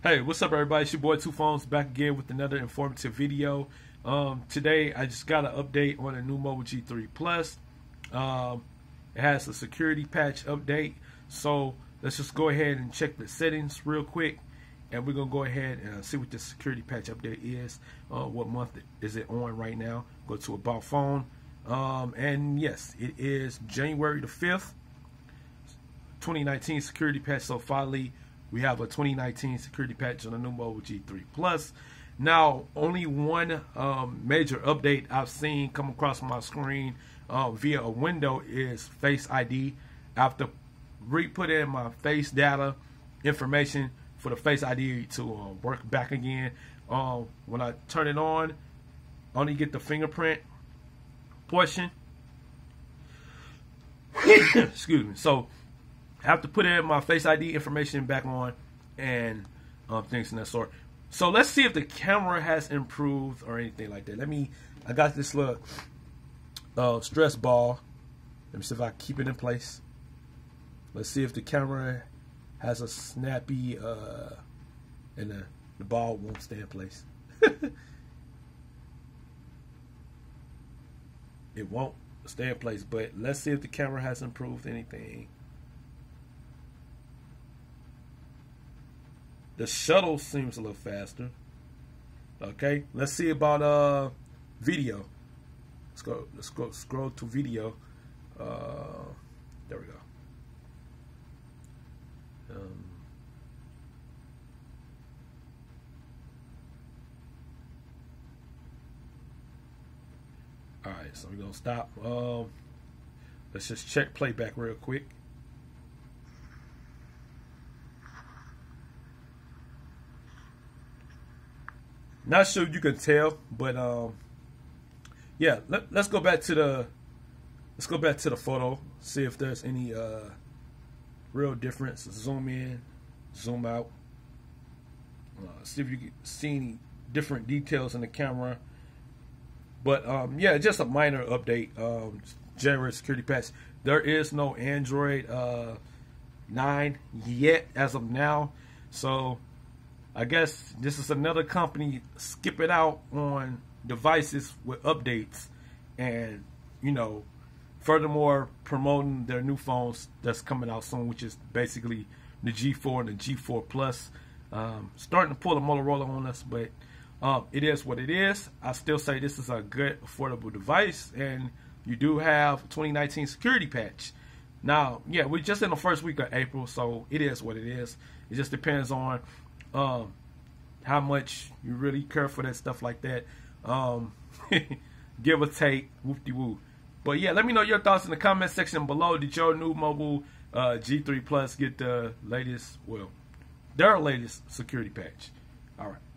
Hey, what's up, everybody? It's your boy TuPhonez back again with another informative video. Um, today, I just got an update on the Nuu Mobile G3 Plus. Um, it has a security patch update, so let's just go ahead and check the settings real quick, and we're gonna go ahead and see what the security patch update is. Uh, what month is it on right now? Go to About Phone, um, and yes, it is January the fifth, 2019 security patch. So finally we have a 2019 security patch on the Nuu Mobile G3 Plus. Now, only one um, major update I've seen come across my screen uh, via a window is Face ID. After re-put in my face data information for the Face ID to uh, work back again. Um, when I turn it on, only get the fingerprint portion. Excuse me. So have to put in my Face ID information back on and um, things in that sort. So let's see if the camera has improved or anything like that. Let me, I got this little uh, stress ball. Let me see if I keep it in place. Let's see if the camera has a snappy, uh, and the, the ball won't stay in place. it won't stay in place, but let's see if the camera has improved anything. The shutter seems a little faster. Okay, let's see about uh video. Let's go. Let's go. Scroll to video. Uh, there we go. Um, all right, so we're gonna stop. Um, let's just check playback real quick. Not sure you can tell, but um, yeah. Let, us go back to the let's go back to the photo. See if there's any uh, real difference. Zoom in, zoom out. Uh, see if you can see any different details in the camera. But um, yeah, just a minor update. Um, January security patch. There is no Android uh, 9 yet as of now. So I guess this is another company skipping out on devices with updates and, you know, furthermore promoting their new phones that's coming out soon, which is basically the G4 and the G4 Plus. Um, starting to pull a Motorola on us, but um, it is what it is. I still say this is a good, affordable device, and you do have 2019 security patch. Now, yeah, we're just in the first week of April, so it is what it is. It just depends on um, how much you really care for that stuff like that. Um, give or take, whoop de woo. But yeah, let me know your thoughts in the comment section below. Did your Nuu mobile uh, G3 Plus get the latest, well, their latest security patch? All right.